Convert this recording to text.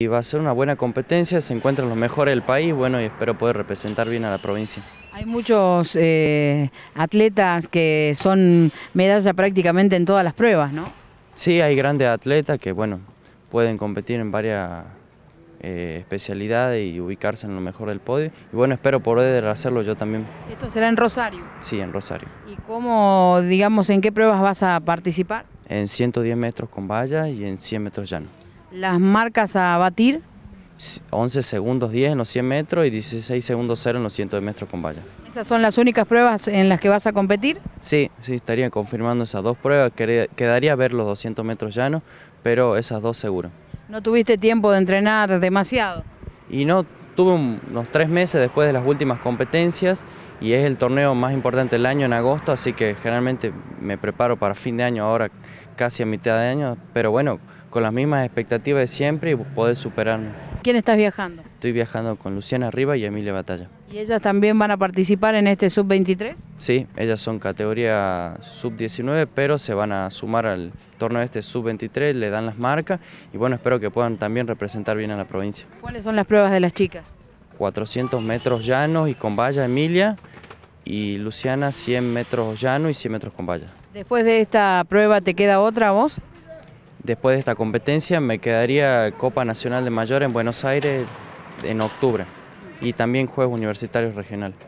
Y va a ser una buena competencia, se encuentran los mejores del país, bueno, y espero poder representar bien a la provincia. Hay muchos eh, atletas que son medalla prácticamente en todas las pruebas, ¿no? Sí, hay grandes atletas que, bueno, pueden competir en varias eh, especialidades y ubicarse en lo mejor del podio. Y bueno, espero poder hacerlo yo también. Esto será en Rosario. Sí, en Rosario. ¿Y cómo, digamos, en qué pruebas vas a participar? En 110 metros con valla y en 100 metros llano. Las marcas a batir. 11 segundos 10 en los 100 metros y 16 segundos 0 en los 100 metros con valla. ¿Esas son las únicas pruebas en las que vas a competir? Sí, sí, estaría confirmando esas dos pruebas. Quedaría ver los 200 metros llanos, pero esas dos seguro. ¿No tuviste tiempo de entrenar demasiado? Y no, tuve unos tres meses después de las últimas competencias y es el torneo más importante del año en agosto, así que generalmente me preparo para fin de año ahora casi a mitad de año, pero bueno, con las mismas expectativas de siempre y poder superarme. ¿Quién estás viajando? Estoy viajando con Luciana Arriba y Emilia Batalla. ¿Y ellas también van a participar en este sub-23? Sí, ellas son categoría sub-19, pero se van a sumar al torneo este sub-23, le dan las marcas y bueno, espero que puedan también representar bien a la provincia. ¿Cuáles son las pruebas de las chicas? 400 metros llanos y con valla Emilia y Luciana 100 metros llano y 100 metros con valla. Después de esta prueba, ¿te queda otra vos? Después de esta competencia me quedaría Copa Nacional de Mayor en Buenos Aires en octubre y también Juegos Universitarios Regionales.